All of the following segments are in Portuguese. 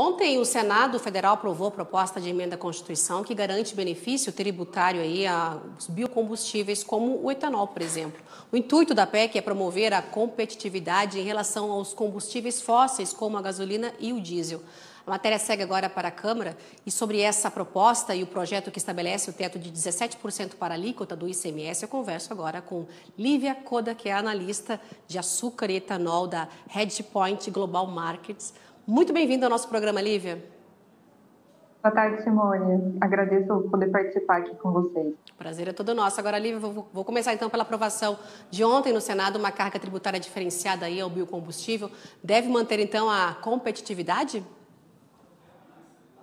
Ontem o Senado Federal aprovou a proposta de emenda à Constituição que garante benefício tributário aí aos biocombustíveis como o etanol, por exemplo. O intuito da PEC é promover a competitividade em relação aos combustíveis fósseis como a gasolina e o diesel. A matéria segue agora para a Câmara e sobre essa proposta e o projeto que estabelece o teto de 17% para a alíquota do ICMS, eu converso agora com Lívia Coda, que é analista de açúcar e etanol da Hedgepoint Global Markets. Muito bem-vinda ao nosso programa, Lívia. Boa tarde, Simone. Agradeço poder participar aqui com vocês. Prazer é todo nosso. Agora, Lívia, vou, vou, começar então pela aprovação de ontem no Senado, uma carga tributária diferenciada aí ao biocombustível. Deve manter então a competitividade?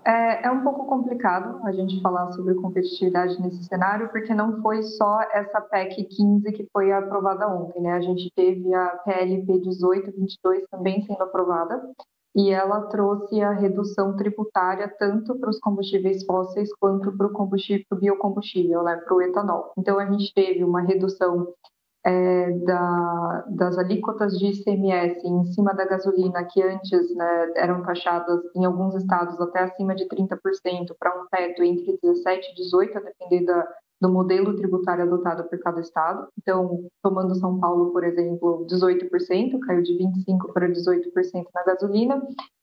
É, é um pouco complicado a gente falar sobre competitividade nesse cenário, porque não foi só essa PEC 15 que foi aprovada ontem, né? A gente teve a PLP 1822 também sendo aprovada, e ela trouxe a redução tributária tanto para os combustíveis fósseis quanto para o combustível, biocombustível, né, para o etanol. Então a gente teve uma redução é, da, das alíquotas de ICMS em cima da gasolina que antes né, eram taxadas em alguns estados até acima de 30% para um teto entre 17 e 18, a depender da, do modelo tributário adotado por cada estado. Então, tomando São Paulo, por exemplo, 18%, caiu de 25% para 18% na gasolina.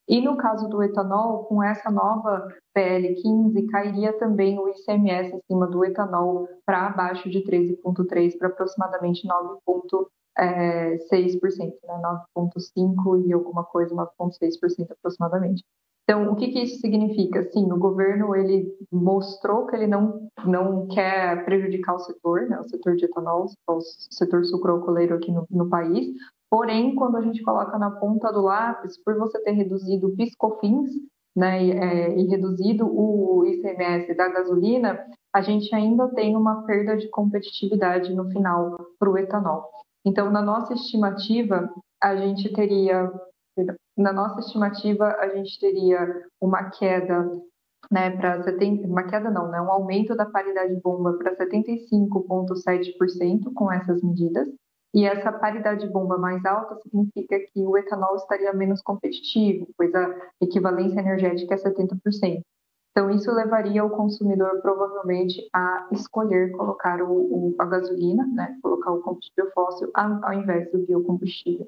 E no caso do etanol, com essa nova PL 15, cairia também o ICMS acima do etanol para abaixo de 13,3% para aproximadamente 9,6%, é, né? 9,5% e alguma coisa, 9,6% aproximadamente. Então, o que, que, isso significa? Sim, o governo ele mostrou que ele não, não quer prejudicar o setor, né, o setor de etanol, o setor sucroalcooleiro aqui no, no país. Porém, quando a gente coloca na ponta do lápis, por você ter reduzido o piscofins né, e, é, e reduzido o ICMS da gasolina, a gente ainda tem uma perda de competitividade no final para o etanol. Então, na nossa estimativa, a gente teria na nossa estimativa, a gente teria uma queda né, para 70, uma queda não, né, um aumento da paridade bomba para 75,7% com essas medidas. E essa paridade bomba mais alta significa que o etanol estaria menos competitivo, pois a equivalência energética é 70%. Então, isso levaria o consumidor provavelmente a escolher colocar o, o, a gasolina, né, colocar o combustível fóssil ao invés do biocombustível.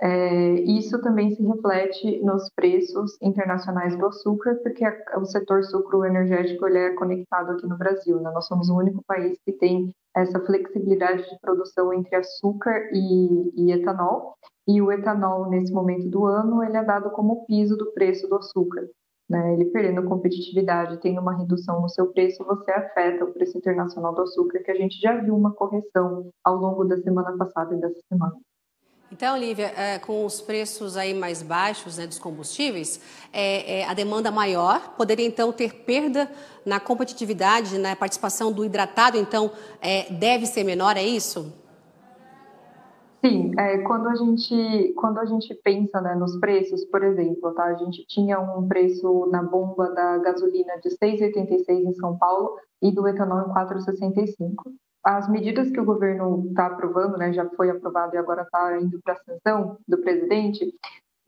É, isso também se reflete nos preços internacionais do açúcar, porque a, o setor sucroenergético ele é conectado aqui no Brasil. Né? Nós somos o único país que tem essa flexibilidade de produção entre açúcar e, e etanol. E o etanol, nesse momento do ano, ele é dado como piso do preço do açúcar. Né? Ele perdendo competitividade, tendo uma redução no seu preço, você afeta o preço internacional do açúcar, que a gente já viu uma correção ao longo da semana passada e dessa semana. Então, Lívia, é, com os preços aí mais baixos né, dos combustíveis, é, é, a demanda maior poderia então ter perda na competitividade, na participação do hidratado, então é, deve ser menor, é isso? Sim, é, quando, a gente, quando a gente pensa né, nos preços, por exemplo, tá, a gente tinha um preço na bomba da gasolina de 6,86 em São Paulo e do etanol em 4,65 as medidas que o governo está aprovando, né, já foi aprovado e agora está indo para a sanção do presidente,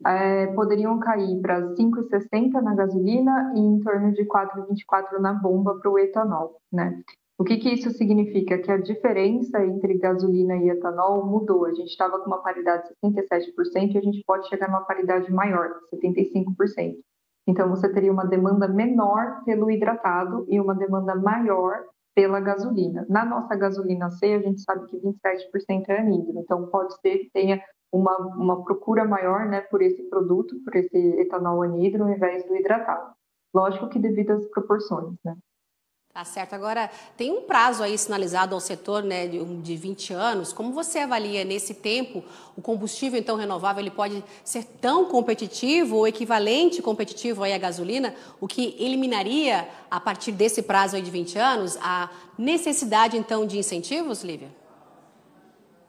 é, poderiam cair para 5,60 na gasolina e em torno de 4,24 na bomba para o etanol, né? O que, que isso significa? Que a diferença entre gasolina e etanol mudou. A gente estava com uma paridade de 67% e a gente pode chegar numa paridade maior, 75%. Então, você teria uma demanda menor pelo hidratado e uma demanda maior pela gasolina. Na nossa gasolina C, a gente sabe que 27% é anidro, então pode ser que tenha uma, uma procura maior né, por esse produto, por esse etanol anidro, ao invés do hidratado. Lógico que devido às proporções, né? Tá certo. Agora, tem um prazo aí sinalizado ao setor né, de, de 20 anos. Como você avalia nesse tempo o combustível então renovável ele pode ser tão competitivo ou equivalente competitivo aí à gasolina, o que eliminaria, a partir desse prazo aí de 20 anos, a necessidade então de incentivos, Lívia?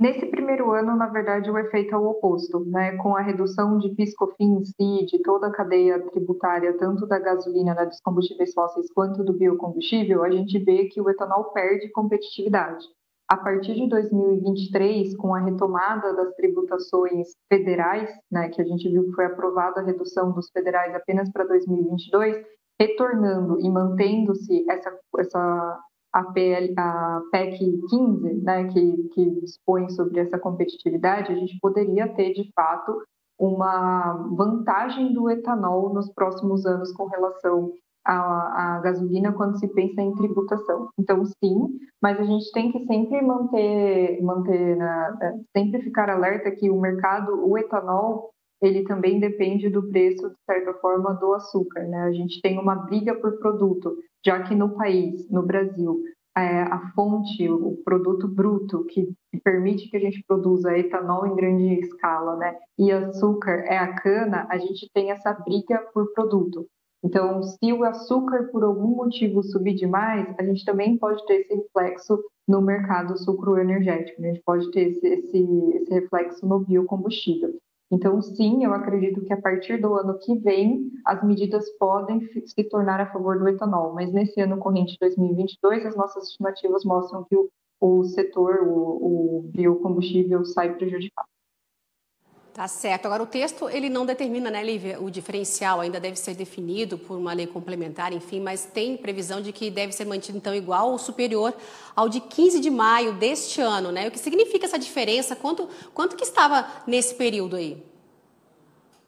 Nesse primeiro ano, na verdade, o efeito é o oposto, né? Com a redução de piscofins e de toda a cadeia tributária, tanto da gasolina, né, dos combustíveis fósseis, quanto do biocombustível, a gente vê que o etanol perde competitividade. a partir de 2023, com a retomada das tributações federais, né, que a gente viu que foi aprovada a redução dos federais apenas para 2022, retornando e mantendo-se essa, essa a, PL, a PEC 15, né, que, que dispõe sobre essa competitividade, a gente poderia ter, de fato, uma vantagem do etanol nos próximos anos com relação à, à, gasolina quando se pensa em tributação. Então, sim, mas a gente tem que sempre manter, manter na, sempre ficar alerta que o mercado, o etanol, ele também depende do preço, de certa forma, do açúcar. Né? A gente tem uma briga por produto, já que no país, no Brasil, é, a fonte, o produto bruto que permite que a gente produza etanol em grande escala, né? E açúcar é a cana, a gente tem essa briga por produto. Então, se o açúcar por algum motivo subir demais, a gente também pode ter esse reflexo no mercado sucro energético, né? a gente pode ter esse, esse, esse reflexo no biocombustível. Então, sim, eu acredito que a partir do ano que vem, as medidas podem se tornar a favor do etanol, mas nesse ano corrente 2022, as nossas estimativas mostram que o, o setor, o, o biocombustível, sai prejudicado. Tá certo. Agora, o texto, ele não determina, né, Lívia, o diferencial ainda deve ser definido por uma lei complementar, enfim, mas tem previsão de que deve ser mantido, então, igual ou superior ao de 15 de maio deste ano, né? O que significa essa diferença? Quanto, quanto que estava nesse período aí?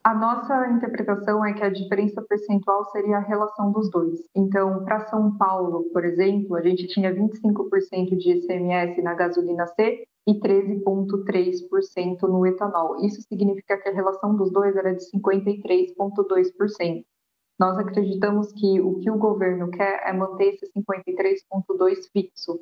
A nossa interpretação é que a diferença percentual seria a relação dos dois. Então, para São Paulo, por exemplo, a gente tinha 25% de ICMS na gasolina C e 13,3% no etanol. Isso significa que a relação dos dois era de 53,2%. Nós acreditamos que o que o governo quer é manter esse 53,2% fixo.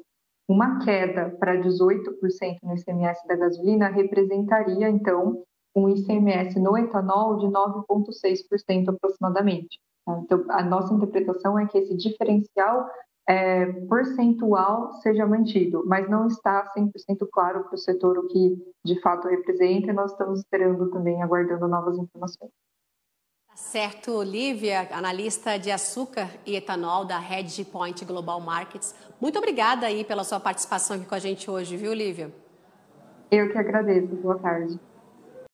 Uma queda para 18% no ICMS da gasolina representaria, então, um ICMS no etanol de 9,6% aproximadamente. Então, a nossa interpretação é que esse diferencial é, percentual seja mantido, mas não está 100% claro para o setor o que de fato representa e nós estamos esperando também, aguardando novas informações. Tá certo, Lívia, analista de açúcar e etanol da Hedge Point Global Markets. Muito obrigada aí pela sua participação aqui com a gente hoje, viu, Lívia? Eu que agradeço. Boa tarde.